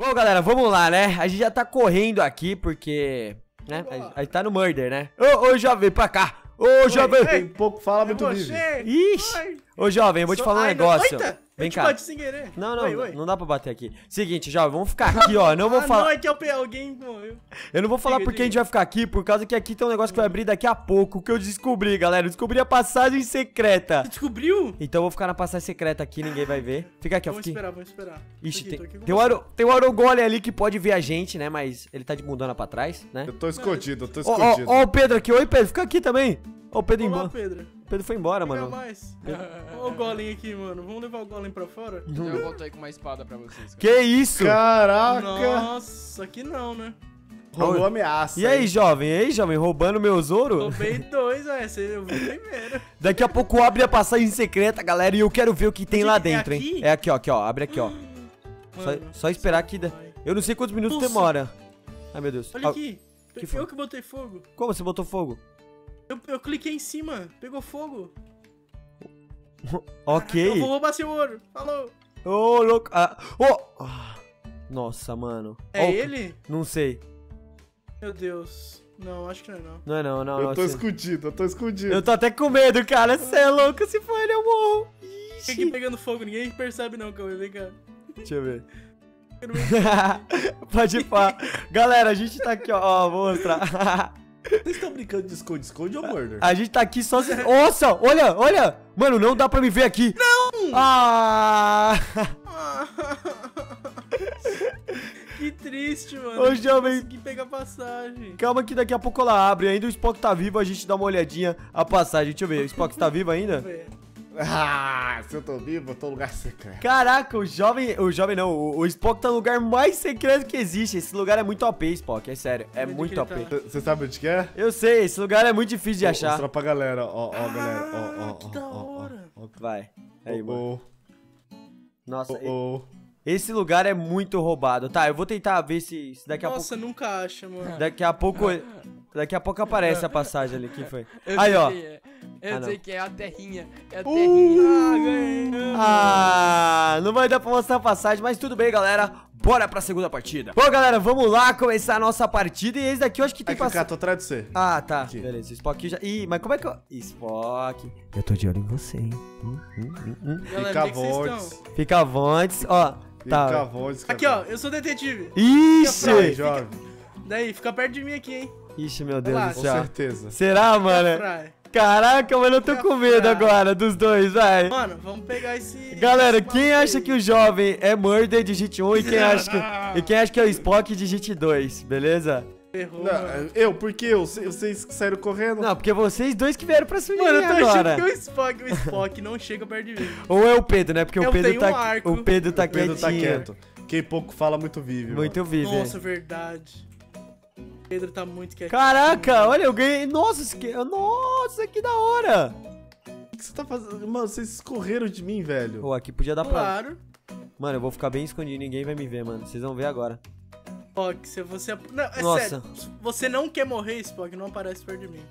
Bom, galera, vamos lá, né? A gente já tá correndo aqui porque... Né? A, gente tá no murder, né? Ô, ô, jovem, pra cá! Ô, jovem! Tem pouco fala, muito É vive. você. Ixi! Ô, jovem, eu vou te falar um Ai, não. negócio. Eita, Vem eu cá. bati sem querer. Não, não, Oi, oi. não dá pra bater aqui. Seguinte, jovem, vamos ficar aqui, ó. Não vou ah, falar. não, é que eu peguei alguém morreu. Eu não vou falar porque a gente vai ficar aqui, por causa que aqui tem um negócio que vai abrir daqui a pouco, que eu descobri, galera. Eu descobri a passagem secreta. Você descobriu? Então eu vou ficar na passagem secreta aqui, ninguém vai ver. Fica aqui, ó. Vamos esperar, vamos esperar. Ixi, aqui, tem, tem, um. Aro, tem um Arogole ali que pode ver a gente, né? Mas ele tá de mundana pra trás, né? Eu tô escondido, eu tô escondido. ó, ó o Pedro aqui. Oi, Pedro, fica aqui também. Ó, o Pedro Olá, embora. Pedro. O Pedro foi embora, mano. mais. Olha o Golem aqui, mano. Vamos levar o Golem pra fora? Então eu volto aí com uma espada pra vocês. cara. Que isso? Caraca! Nossa, aqui não, né? Rolou ameaça. E aí, hein? jovem? E aí, jovem? Roubando meus ouro? Roubei dois, é. Você eu vi primeiro. Daqui a pouco abre a passagem secreta, galera, e eu quero ver o que tem Onde lá que é dentro, hein? aqui? É aqui, ó, aqui, ó. Abre aqui, ó. Só, Mano, só esperar que... dá- vai. Eu não sei quantos minutos Pulsa. demora. Ai, meu Deus. Olha Ah, aqui. que foi? eu que botei fogo. Como você botou fogo? Eu, eu cliquei em cima, pegou fogo. Ok. Eu vou roubar seu ouro. Falou. Ô, louco. Ah, ô. Ah, Nossa, mano. É Ó, o- ele? Não sei. Meu Deus. Não, acho que não é não. Não é não, não. Eu não, tô você- escondido, eu tô escondido. Eu tô até com medo, cara. Você é louco. Se for ele, eu morro. Fica aqui pegando fogo, ninguém percebe não, Cauê. Vem cá. Deixa eu ver. Pode ir pá. Galera, a gente tá aqui, ó. Ó, vou mostrar. Vocês estão brincando de esconde-esconde ou murder? A gente tá aqui só se... Nossa, olha, olha. Mano, não dá pra me ver aqui. Não! Ah! que triste, mano. Ô, jovem. Consegui pegar passagem. Calma que daqui a pouco ela abre. Ainda o Spock tá vivo, a gente dá uma olhadinha a passagem. Deixa eu ver, o Spock tá vivo ainda? Vê. Ah, se eu tô vivo, eu tô no lugar secreto. Caraca, o jovem. O jovem não, o, o Spock tá no lugar mais secreto que existe. Esse lugar é muito OP, Spock, é sério. É Onde muito que OP. ele tá? Você sabe onde que é? Eu sei, esse lugar é muito difícil de Vou achar. Mostrar pra galera, ó, ó, galera, ó, ó, que ó, da ó, ó, hora. ó, Vai. Aí, mano. Nossa, ó, ó. esse lugar é muito roubado. Tá, eu vou tentar ver se, se daqui a Nossa, nunca acha, mano. pouco. Daqui a pouco. Daqui a pouco aparece a passagem ali. que foi? Eu Aí, ó. é. Eu Ah, sei não. que é a terrinha. É a Uh! terrinha. Ah, ganhei. Ah, não vai dar pra mostrar a passagem, mas tudo bem, galera. Bora pra segunda partida. Bom, galera, vamos lá começar a nossa partida. E esse daqui eu acho que tem passagem. tô atrás de você. Ah, tá. Aqui. Beleza, Spock já. Ih, mas como é que eu. Spock. Eu tô de olho em você, hein? Hum, hum, hum, hum. Galera, Fica é voz. estão? Fica vontade. Ó, Fica tá. voz. Aqui, ó, eu sou detetive. Aí, Ixi! jovem. Daí, fica perto de mim aqui, hein? Ixi, meu Deus do Com céu. certeza. Será, mano? Fry. Caraca, mano, eu tô com medo agora dos dois, vai. Mano, vamos pegar esse. Galera, quem acha aí. que o jovem é Murder digite 1 e quem acha que, e quem acha que é o Spock digite 2, beleza? Ferrou, Não, mano. eu, por quê? Eu- Vocês saíram correndo? Não, porque vocês dois que vieram pra cima de Mano, eu tô agora. achando que o Spock, o Spock não chega perto de mim. Ou é o Pedro, né? Porque o Pedro tá um o Pedro tá O Pedro tá quietinho. quieto. Quem pouco fala, muito vive. mano. Muito vive. Nossa, verdade. Pedro tá muito quietinho. Caraca, olha, eu ganhei. Nossa, isso que... Nossa, que da hora. O que você tá fazendo? Mano, vocês escorreram de mim, velho. Pô, aqui podia dar pra. Claro. Mano, eu vou ficar bem escondido, ninguém vai me ver, mano. Vocês vão ver agora. Spock, se você. Não, é Nossa. sério. Você não quer morrer, Spock, não aparece perto de mim.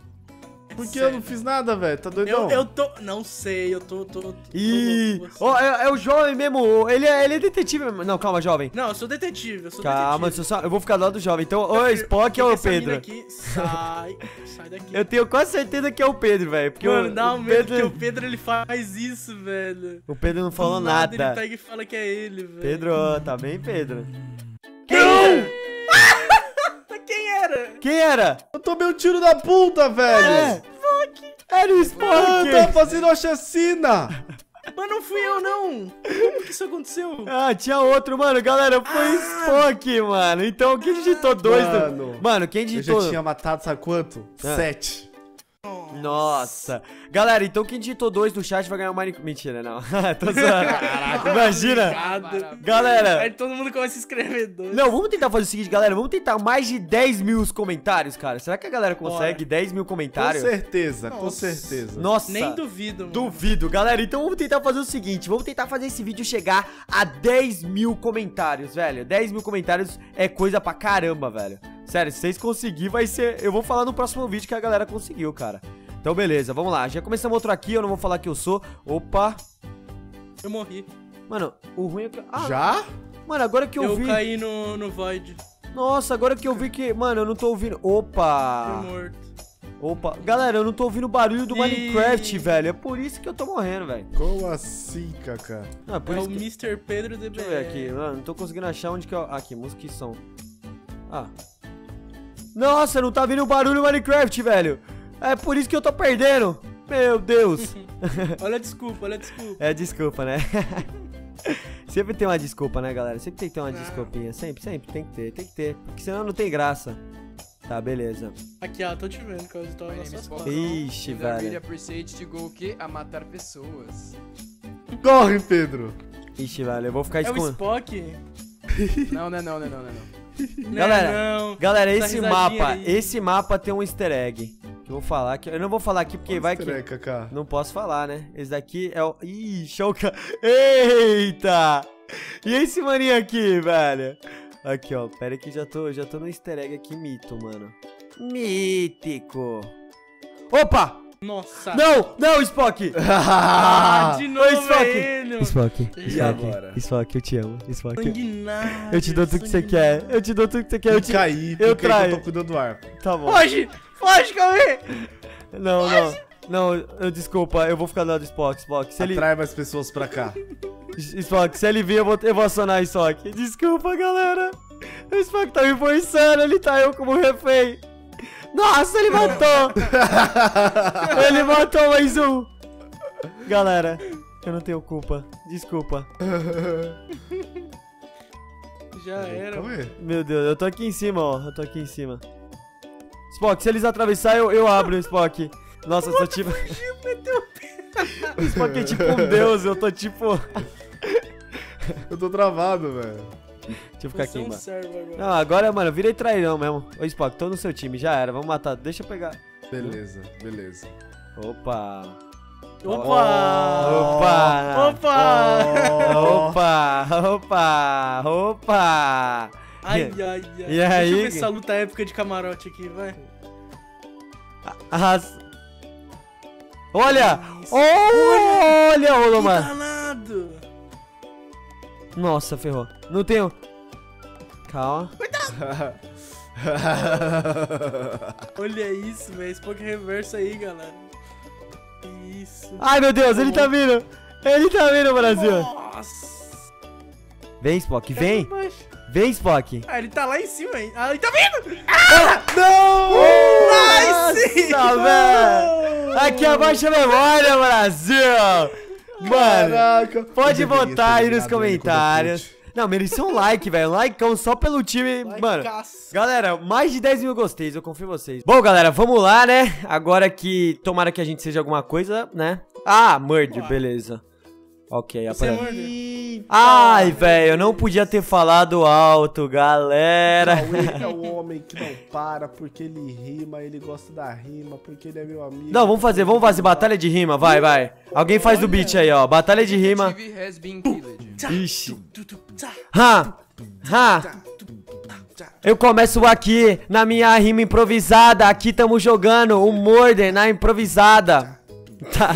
Por que eu não fiz nada, velho? Tá doidão? Eu, eu tô. Não sei, eu tô. tô, tô Ih, ó, é, é o jovem mesmo. Ele é, ele é detetive. mesmo. Não, calma, jovem. Não, eu sou detetive, eu sou Calma, detetive. eu, só, eu vou ficar do lado do jovem. Então, ou é o Filho, Spock ou é o Pedro. Aqui, sai, sai daqui. Eu tenho quase certeza que é o Pedro, velho. Porque Mano, o, dá um medo Pedro, que o Pedro ele faz isso, velho. o Pedro não falou Do nada. Ele pega e fala que é ele, velho. Pedro, tá bem, Pedro? Era? Quem era? Eu tomei um tiro da puta, velho. É. Era o Spock. tá fazendo uma chacina. Mas não fui eu, não. Como que isso aconteceu? Ah, tinha outro, mano. Galera, foi Ah. Spock, mano. Então, quem digitou dois? do- Mano. Mano, quem Eu digitou... já tinha matado, sabe quanto? Ah. Sete. Nossa. Galera, então quem digitou dois no chat vai ganhar uma... Mentira, não. Tô zoando. Imagina. Obrigado. Galera... Aí todo mundo começa a escrever dois. Não, vamos tentar fazer o seguinte, galera. Vamos tentar mais de 10 mil comentários, cara. Será que a galera consegue 10 mil Com comentários? certeza, com Nossa. certeza. Nossa. Nem duvido, mano. Duvido, galera. Então vamos tentar fazer o seguinte: vamos tentar fazer esse vídeo chegar a 10 mil comentários, velho. 10 mil comentários é coisa pra caramba, velho. Sério, se vocês conseguirem, vai ser. Eu vou falar no próximo vídeo que a galera conseguiu, cara. Então, beleza, vamos lá. Já começamos outro aqui, eu não vou falar que eu sou. Opa. Eu morri. Mano, o ruim é que. Ah, Já? Mano, agora que eu, Eu vi. caí no, no Void. Nossa, agora que eu vi que. Mano, eu não tô ouvindo. Opa! morto. Opa. Galera, eu não tô ouvindo o barulho do Ih. Minecraft, velho. É por isso que eu tô morrendo, velho. Como assim, Kaká? É por É isso o que. Mr. Pedro DBR. Deixa eu ver aqui, mano. Não tô conseguindo achar onde que eu. Aqui, música e som. Ah. Nossa, não tá vindo o barulho do Minecraft, velho. É por isso que eu tô perdendo. Meu Deus. Olha a desculpa, olha a desculpa. É desculpa, né? sempre tem uma desculpa, né, galera? Sempre tem que ter uma Não. desculpinha. Sempre, sempre. Tem que ter, tem que ter. Porque senão não tem graça. Tá, beleza. Aqui, ó, tô te vendo, que eu tô nas suas costas. Ixi, velho. appreciate to go o quê? A matar pessoas. Corre, Pedro! Ixi, velho. Eu vou ficar É o. Spock? Não, não, não, não, não, não, não. Não, Galera, não. Galera, esse mapa, aí. esse mapa tem um easter egg. Eu vou falar aqui. Eu não vou falar aqui porque vai que. Kaká. Não posso falar, né? Esse daqui é o. Ih, choca. Eita! E esse maninho aqui, velho? Aqui, ó. Pera aí que já tô, já tô no easter egg aqui, mito, mano. Mítico. Opa! Nossa. Não! Não, Spock! Ah, de novo Spock. é ele. Spock. E Spock. agora? Spock, eu te amo. Spock. Sanguinário. Eu te dou tudo que você quer. Eu te dou tudo que você quer. Eu te... Caí, eu traio. eu tô cuidando do arco. Tá bom. Foge! Foge, Cauê! Não, não. Não, eu, desculpa, eu vou ficar do lado do Spock, Spock. Se ele, Atrai mais pessoas pra cá. Spock, se ele vir, eu vou, eu vou acionar Spock. Desculpa, galera. O Spock tá me forçando, ele tá eu como refém. Nossa, ele matou! ele matou mais um. Galera, eu não tenho culpa. Desculpa. Já era. Meu Deus, eu tô aqui em cima, ó. Eu tô aqui em cima. Spock, se eles atravessarem, eu, eu abro o Spock. Nossa, eu tô tipo. o Spock é tipo um deus, eu tô tipo. Eu tô travado, velho. Deixa eu ficar Você aqui é embaixo. servo agora. Não, agora, mano, eu virei trairão mesmo. Ô, Spock, tô no seu time, já era. Vamos matar. Deixa eu pegar. Beleza, beleza. Opa! Opa! Opa! Opa! Opa! Opa! Opa! Ai, ai, ai. E Deixa aí? eu ver essa luta épica de camarote aqui, vai. Arras... Olha! Isso. Olha, Que Lomar! danado! Nossa, ferrou. Não tenho. Calma. Olha isso, velho. Spock reverso aí, galera. Isso. Ai, meu Deus, ele tá vindo! Ele tá vindo, Brasil! Nossa! Vem, Spock, vem! Vem, Spock! Ah, ele tá lá em cima, hein? Ah, ele tá vindo! Não! Nice! Nossa, velho! Aqui abaixa a memória, Brasil! Mano, Caraca. pode ter aí nos comentários. Não, merecia um like, velho. Um likeão só pelo time. Mano, Likeaço. Galera, mais de 10 mil gosteis, eu confio em vocês. Bom, galera, vamos lá, né? Agora que tomara que a gente seja alguma coisa, né? Ah, murder, beleza. Ok, aparece. Eita, Ai, velho, eu não podia ter falado alto, galera. Cauê é o homem que não para porque ele rima, ele gosta da rima, porque ele é meu amigo. Não, vamos fazer, vamos fazer batalha de rima, vai, vai. Alguém faz do beat aí, ó. Batalha de rima. Ixi. Tá, Ha! Ha! tu, tá. Eu começo aqui na minha rima improvisada. Aqui tamo jogando o Murder na improvisada. Tá.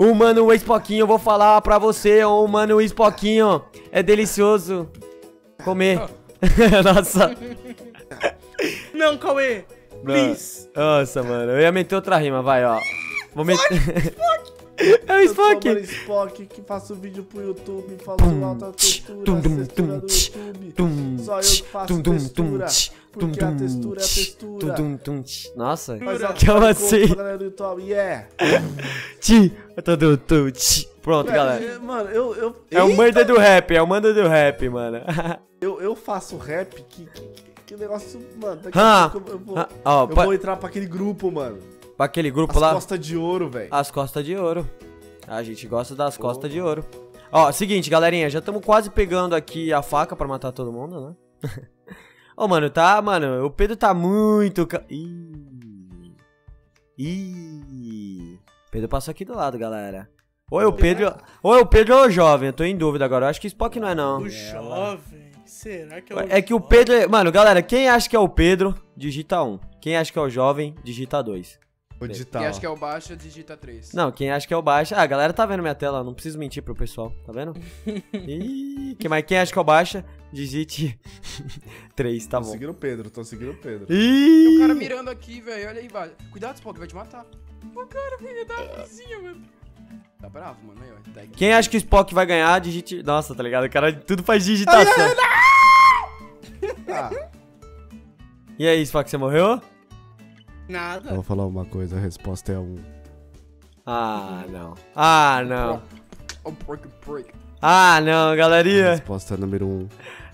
O mano eu vou falar pra você, o mano Spoquinho. É delicioso comer. Nossa. Não, Cauê! Please! Nossa, mano. Eu ia meter outra rima, vai, ó. Vou meter. É o Eu sou o Spock. Spock que faço vídeo pro YouTube, falo alta textura, tum, tum, textura tum, do tch, YouTube. Tum, Só eu tch, que faço textura, porque tum, a textura é a tch, textura. tum, tum, tum, tch. Nossa. Cara assim? do YouTube, yeah. Ti. Pronto, galera. É, Mano, eu, eu, É o murder do rap, é o manda do rap, mano. eu, eu faço rap que, que, que- que negócio, mano, daqui Ah, a pouco eu, eu vou, Ah, eu pa- vou entrar pra aquele grupo, mano. Pra aquele grupo As lá. costas de ouro, velho. As costas de ouro. A gente gosta das costas de ouro. Ó, seguinte, galerinha, já estamos quase pegando aqui a faca pra matar todo mundo, né? Ô, mano, tá, mano, o Pedro tá muito... ca- Ih. Ih. Pedro passou aqui do lado, galera. Ou é o Pedro, ou é o Pedro ou é o jovem, eu tô em dúvida agora. Eu acho que Spock não é, não. O jovem. Será que é o É que o? Pedro. é- Mano, galera, quem acha que é o Pedro, digita 1. Quem acha que é o jovem, digita 2. Vou digitar. Quem acha que é o baixo, digita 3. Não, quem acha que é o baixa. Ah, a galera tá vendo minha tela, não preciso mentir pro pessoal, tá vendo? Ih, quem, mas quem acha que é o baixa, digite 3, tá Tô bom. seguindo o Pedro, tô seguindo o Pedro. Ih! O cara mirando aqui, velho. Olha aí, vai. Cuidado, Spock, vai te matar. O cara veio dar a vizinha, mano. Tá bravo, mano. Aí, ó. Tag. Quem acha que o Spock vai ganhar, digite. Nossa, tá ligado? O cara tudo faz digitação. Ah, E aí, Spock, você morreu? Eu Nada. vou falar uma coisa, a resposta é um. Ah, não. Ah, não. Break, break. Ah, não, A galerinha. resposta é número um.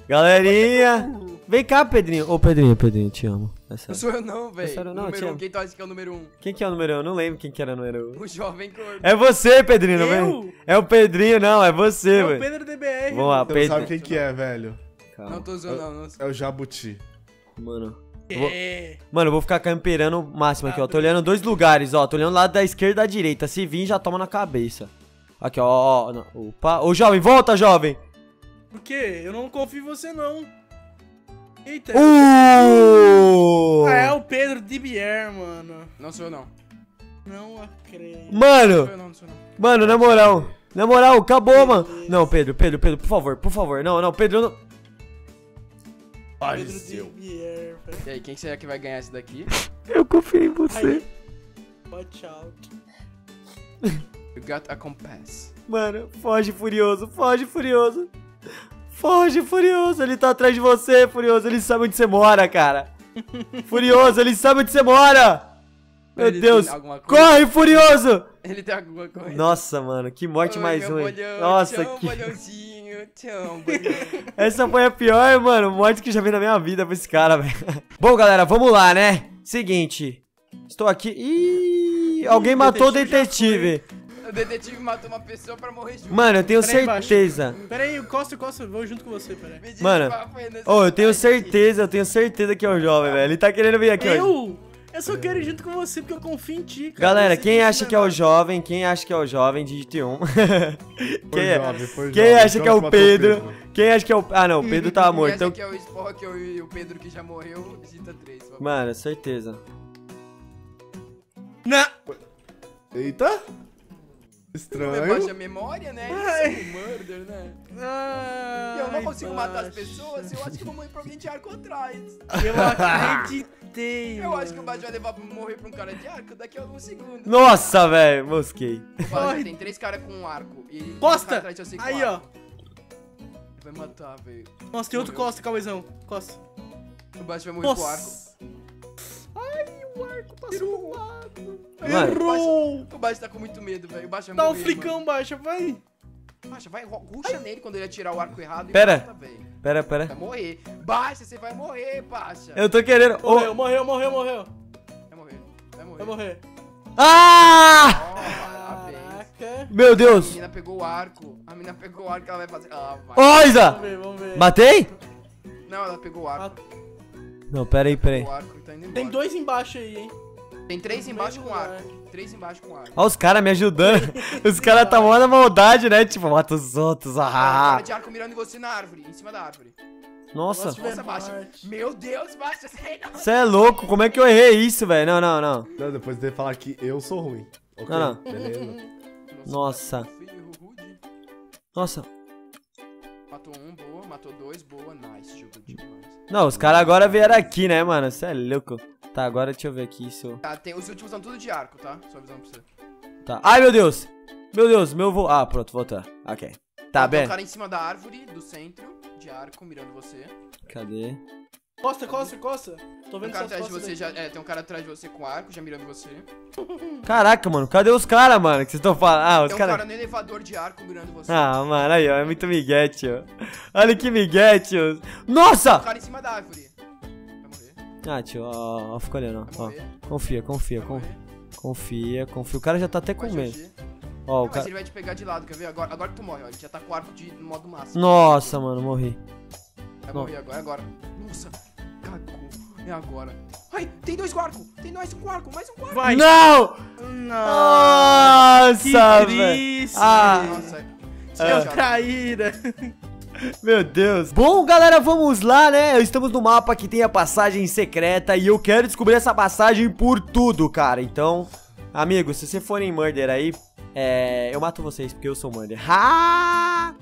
Galerinha. Vem cá, Pedrinho. Ô, Pedrinho, Pedrinho, te amo. É Não sério. sou eu não, velho. sério, não, número Tiago. um. Quem tu acha que é o número um? Quem que é o número 1? Eu não lembro quem que era o número 1. O jovem gordo. É você, Pedrinho, não Eu? vem? É o Pedrinho, não, é você, É o velho. Pedro DBR. Vamos lá, Você não sabe Pedro. quem que é, velho. Calma. Não tô zoando, não. não. É o Jabuti. Mano. Vou- É. Mano, eu vou ficar camperando o máximo aqui, ó. Tô olhando dois lugares, ó. Tô olhando lá da esquerda e da direita. Se vir, já toma na cabeça. Aqui, ó, ó. Opa. Ô, jovem, volta, jovem. Por quê? Eu não confio em você, não. Eita. Uh! Ah, é o Pedro DBR, mano. Não sou eu não. Não acredito. Não Mano, sou eu não, não sou eu não. mano, na moral. Na moral, acabou, mano. Não, Pedro, Pedro, Pedro, por favor, por favor. Não, não, Pedro, não. Velho. E aí, quem será que vai ganhar esse daqui? Eu confio em você. Aí. Watch out. You got a compass. Mano, foge, Furioso, foge, Furioso. Foge, Furioso. Ele tá atrás de você, Furioso. Ele sabe onde você mora, cara. Furioso, ele sabe onde você mora. Meu Ele Deus. Corre, Furioso. Ele tem alguma coisa. Nossa, mano, que morte Oi, mais ruim. bolhão, Nossa, tchau, que... Essa foi a pior, mano, morte que eu já vi na minha vida pra esse cara, velho. Bom, galera, vamos lá, né? Seguinte. Estou aqui. Ih, alguém matou o detetive já detetive. O detetive matou uma pessoa pra morrer junto. Mano, eu tenho Pera aí certeza. Pera aí, Costa, Costa, eu vou junto com você, pera aí. Mano. Ô, eu tenho certeza, eu tenho certeza que é o jovem, velho. Ele tá querendo vir aqui hoje. Eu? Eu só quero ir junto com você porque eu confio em ti, cara. Galera, quem acha que é o jovem, quem acha que é o jovem, digite um. quem, é- jovem, quem jovem. acha que é o Matou Pedro? Quem acha que é o. Ah, não, o Pedro tá Quem morto. acha Então... que é o Spock e o Pedro que já morreu, digita 3. Mano, certeza. Não. Eita! Não é baixa Estranho. memória, né? Ai. Isso é um murder, né? E eu não consigo matar as pessoas, eu acho que eu vou morrer pra alguém de arco atrás. Eu acreditei. Eu acho que o. Baixo vai levar pra morrer pra um cara de arco daqui a alguns segundos. Nossa, velho, mosquei. Tem três caras com um arco. E um Costa! com Aí, ó. Vai matar, velho. Nossa, tem outro Morreu. Costa, Cauêzão. Costa. O Baixo vai morrer pro arco. O arco passou do lado. Mano. Errou. O Baixo tá com muito medo, velho. O Baixo vai Dá um morrer, flicão baixa, vai. mano. Baixa, vai, ruxa nele quando ele atirar o arco errado Pera. e mata. Pera, pera. Vai morrer. Baixa, você vai morrer, Baixa. Eu tô querendo. Morreu, morreu, morreu, morreu. Vai morrer. Vai morrer. Vai morrer. Ah! Caraca. Meu A Deus. menina pegou o arco. A menina pegou o arco, ela vai fazer. Ah, vai. Vamos Oisa! ver, vamos ver. Matei? Não, ela pegou o arco. Não, pera aí, pera aí. Pegou o arco tá indo embora. Tem dois embaixo aí, hein. Tem três embaixo com lugar. arco. Três embaixo com arco. Olha os caras me ajudando. Os caras tá mó na maldade, né? Tipo, mata os outros. Ah, cara de arco mirando em você na árvore, em cima da árvore. Nossa. Nossa, baixa. Meu Deus, baixa. Você é louco. Como é que eu errei isso, velho? Não, não, não. Não, depois de falar que eu sou ruim. Ok, Não, não. Beleza. Nossa. Nossa. Matou um, boa. Matou dois, boa. Nice, jogou demais. Não, os caras agora vieram aqui, né, mano? Você é louco. Tá, agora deixa eu ver aqui isso. Tá, tem, os últimos são tudo de arco, tá? Só avisando pra você. Tá. Ai, meu Deus. Meu Deus, meu voo. Ah, pronto, voltou. Ok. Tá Ó, Tem bem. um cara em cima da árvore, do centro, de arco, mirando você. Cadê? Costa, Costa, Costa. Tô Tem um vendo cara atrás de você, já, é, tem um cara atrás de você com arco, já mirando você. Caraca, mano. Cadê os caras, mano? Que vocês estão falando? Ah, os Tem um caras. cara no elevador de arco mirando você. Ah, mano, aí, ó. É muito miguete, ó. Olha que miguete, ó. Nossa! Um cara em cima da árvore. Vai morrer, Ah, tio, ó, ó, fica olhando, ó. Confia, confia, con- confia, confia. O cara já tá até com medo. Ó, o Mas cara. ele vai te pegar de lado, quer ver? Agora, agora que tu morre, ó. Ele já tá com o arco de no modo máximo. Nossa, mano, morri. Vai morrer agora, é agora. Nossa, cagou. É agora. Ai, tem dois arco. Tem mais um com arco, mais um com arco. Vai. Não! Nossa, velho. triste. Ah. Nossa. Seu Ah. Meu Deus. Bom, galera, vamos lá, né? Estamos no mapa que tem a passagem secreta e eu quero descobrir essa passagem por tudo, cara. Então, amigos, se você forem murder aí, é, eu mato vocês porque eu sou murder. Ha!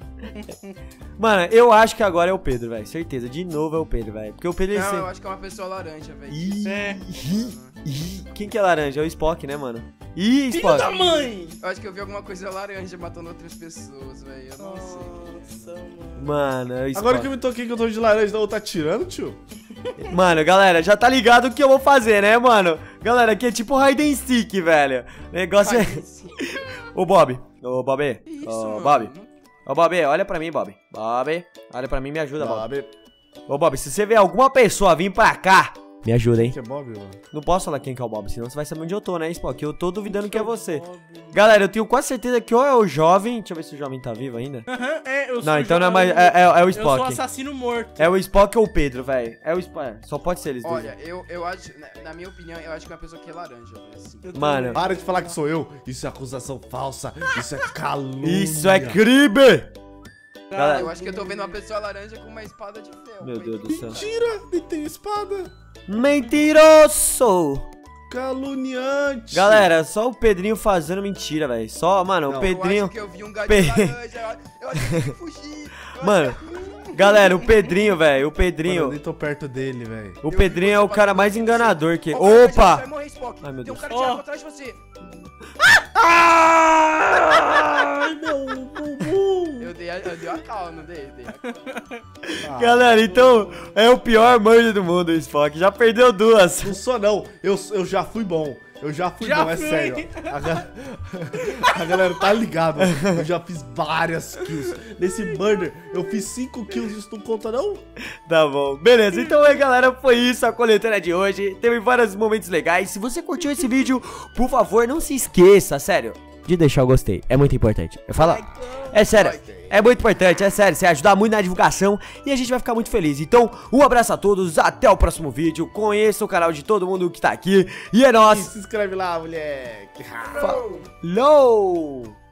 Mano, eu acho que agora é o Pedro, velho. Certeza. De novo é o Pedro, velho. Porque o Pedro Não, eu sempre... acho que é uma pessoa laranja, velho. Ih, É. ih. Quem que é laranja? É o Spock, né, mano? Ih, Filho Spock. da mãe! Eu acho que eu vi alguma coisa laranja matando outras pessoas, velho. Eu não sei. Nossa, mano. Mano, é o Spock. Agora que eu me toquei que eu tô de laranja, não, tá tirando, tio? Mano, galera, já tá ligado o que eu vou fazer, né, mano? Galera, aqui é tipo hide and seek, velho. O negócio é... Ai, sim. Ô, Bob. Ô, Bob. Ô? Bob. Ô, Bob, olha pra mim, Bob. Bob, olha pra mim e me ajuda, Bob. Bob. Ô, Bob, se você ver alguma pessoa vir pra cá, me ajuda, hein? Que é Bob, mano? Não posso falar quem que é o Bob, senão você vai saber onde eu tô, né, Spock? Eu tô duvidando que é você. Galera, eu tenho quase certeza que ou é o jovem... Deixa eu ver se o jovem tá vivo ainda. Aham, é, eu sou Não, então não é mais... É, é- é o Eu sou Spock. assassino morto. É o Spock ou o Pedro, velho. É o Spock. é, Só pode ser eles dois. Olha, eu, eu acho, na, na minha opinião, eu acho que é uma pessoa que é laranja, velho. Assim. Mano, Para de falar que sou eu. Isso é acusação falsa. Isso é calúnia. isso é crime! Galera, Eu acho que eu tô vendo uma pessoa laranja com uma espada de ferro. Meu. Deus do céu. Mentira, nem tem espada. Mentiroso! Caluniante. Galera, só o Pedrinho fazendo mentira, velho. Só, mano, Não. o Pedrinho. Eu acho que eu vi um gato Pe- laranja. Eu acho que fugir. Mano, galera, o Pedrinho, velho. O Mano, eu Pedrinho. nem tô perto dele, velho. O Eu Pedrinho é o cara mais enganador que. Opa! Ai, meu Tem um Deus. cara tirando atrás de você. Ai, meu bumbum. Eu dei a, eu dei a cal, não dei? Dei a. Ah, Galera, então é o pior murder do mundo, o Spock. Já perdeu duas. Não sou, não. Eu, eu já fui bom. Eu já fui Já bom, é fui. sério. A, ga- a galera tá ligado. Eu já fiz várias kills. Nesse murder, eu fiz 5 kills. Isso não conta, não? Tá bom. Beleza, então aí, galera, foi isso a coletânea de hoje. Teve vários momentos legais. Se você curtiu esse vídeo, por favor, não se esqueça, sério, de deixar o gostei. É muito importante. Eu falo. É sério. É muito importante, é sério. Você ajudar muito na divulgação e a gente vai ficar muito feliz. Então, um abraço a todos, até o próximo vídeo. Conheça o canal de todo mundo que tá aqui. E é E nóis. se inscreve lá, moleque. Falou!